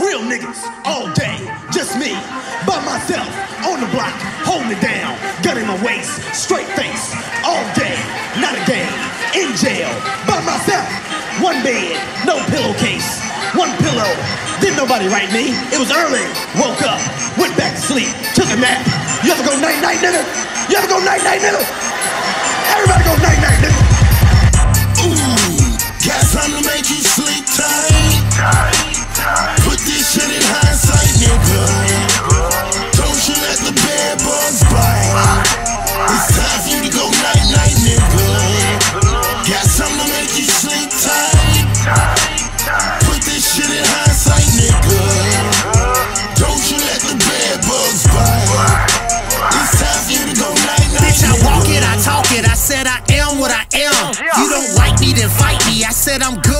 Real niggas all day, just me, by myself, on the block, holding it down, gun in my waist, straight face, all day, not a game, in jail, by myself, one bed, no pillowcase, one pillow, didn't nobody write me, it was early, woke up, went back to sleep, took a nap. You ever go night night, nigga? You ever go night night, nigga? Got something you sleep tight. Put this shit in nigga. Don't you the. It's time for you to go night. Bitch, I walk it, I talk it. I said I am what I am. You don't like me, then fight me. I said I'm good.